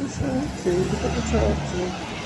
attractive. Look at the aqui.